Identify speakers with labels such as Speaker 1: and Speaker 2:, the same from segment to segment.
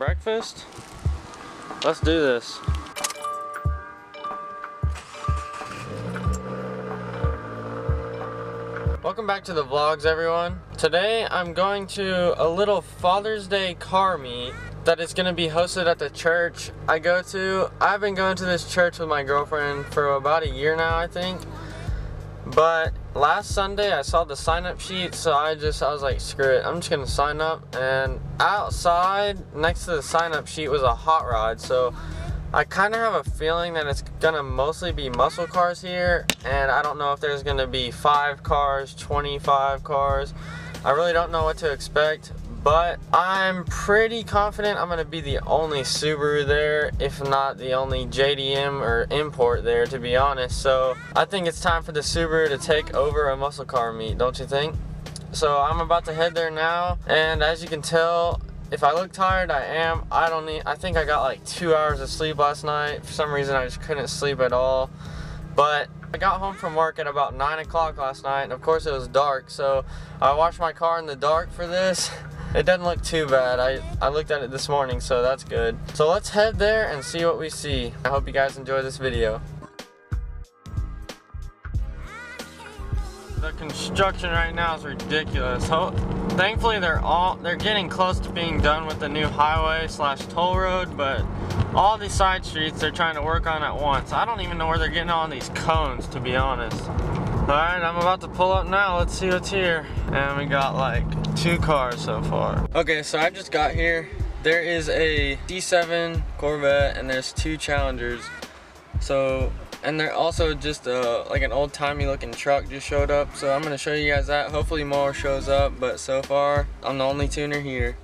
Speaker 1: breakfast? Let's do this. Welcome back to the vlogs everyone. Today I'm going to a little Father's Day car meet that is going to be hosted at the church I go to. I've been going to this church with my girlfriend for about a year now I think. But last Sunday I saw the sign up sheet so I just I was like screw it I'm just gonna sign up. And outside next to the sign up sheet was a hot rod so I kind of have a feeling that it's gonna mostly be muscle cars here. And I don't know if there's gonna be five cars 25 cars. I really don't know what to expect but I'm pretty confident I'm gonna be the only Subaru there if not the only JDM or import there to be honest. So I think it's time for the Subaru to take over a muscle car meet don't you think? So I'm about to head there now and as you can tell if I look tired I am. I don't need I think I got like two hours of sleep last night. For some reason I just couldn't sleep at all. But I got home from work at about 9 o'clock last night and of course it was dark. So I washed my car in the dark for this It doesn't look too bad. I, I looked at it this morning, so that's good. So let's head there and see what we see. I hope you guys enjoy this video. The construction right now is ridiculous. Ho thankfully, they're all they're getting close to being done with the new highway slash toll road, but all these side streets they're trying to work on at once. I don't even know where they're getting all these cones, to be honest. Alright, I'm about to pull up now. Let's see what's here. And we got like two cars so far. Okay, so I just got here. There is a C7 Corvette and there's two Challengers. So, and they're also just uh, like an old-timey looking truck just showed up. So I'm gonna show you guys that. Hopefully more shows up, but so far, I'm the only tuner here.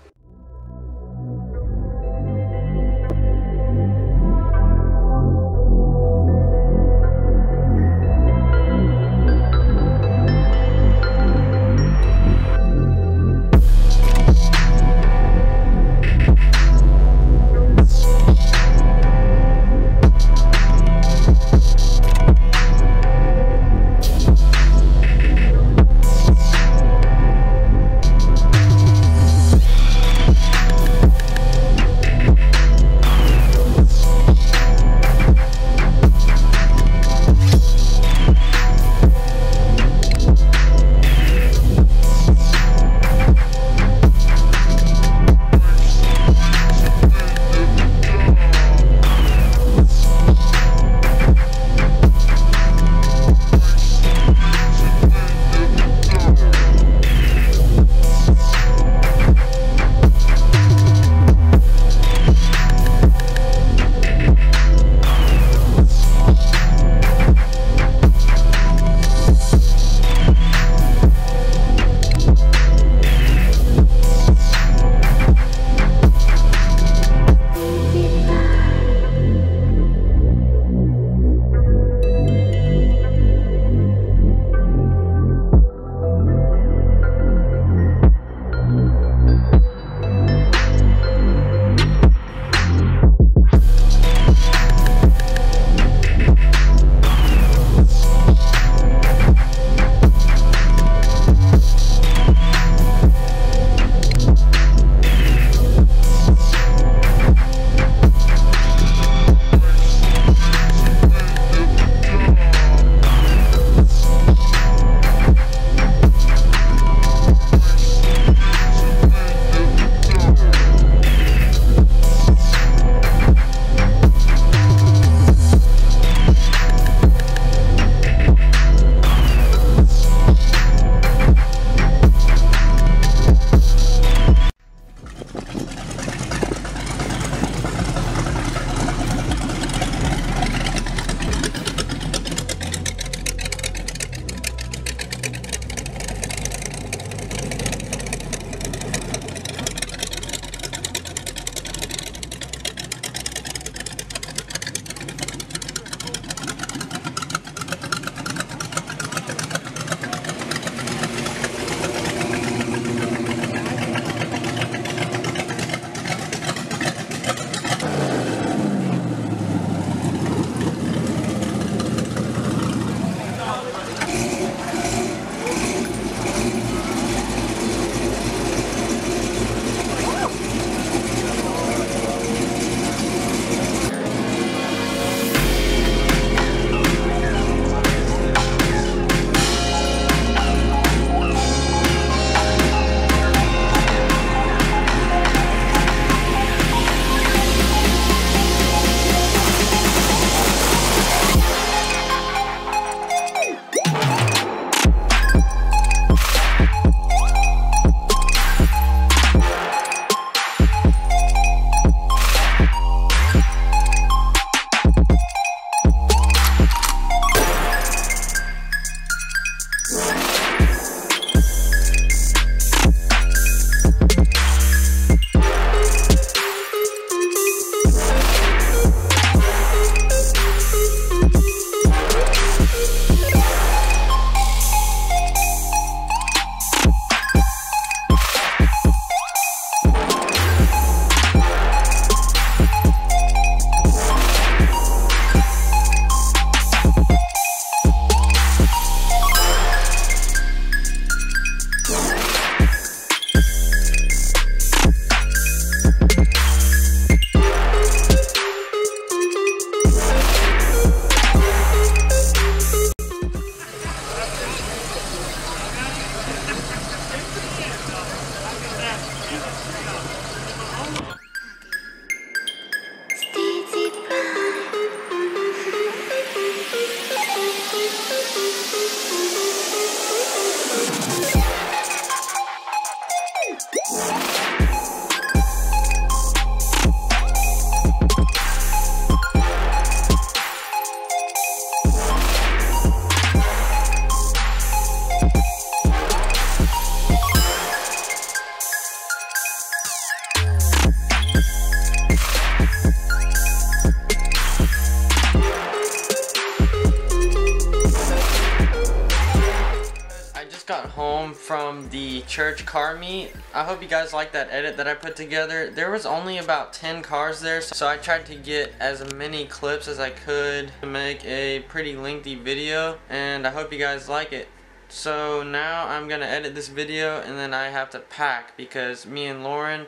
Speaker 1: Home from the church car meet. I hope you guys like that edit that I put together. There was only about 10 cars there, so I tried to get as many clips as I could to make a pretty lengthy video, and I hope you guys like it. So now I'm gonna edit this video and then I have to pack because me and Lauren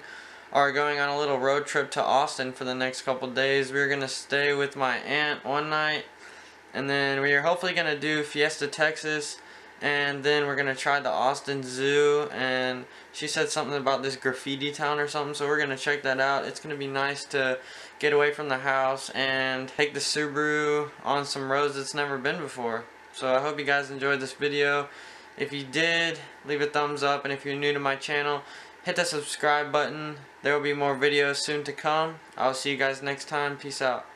Speaker 1: are going on a little road trip to Austin for the next couple days. We're gonna stay with my aunt one night and then we are hopefully gonna do Fiesta Texas and then we're gonna try the Austin Zoo and she said something about this graffiti town or something so we're gonna check that out it's gonna be nice to get away from the house and take the Subaru on some roads it's never been before so I hope you guys enjoyed this video if you did leave a thumbs up and if you're new to my channel hit the subscribe button. There will be more videos soon to come. I'll see you guys next time. Peace out.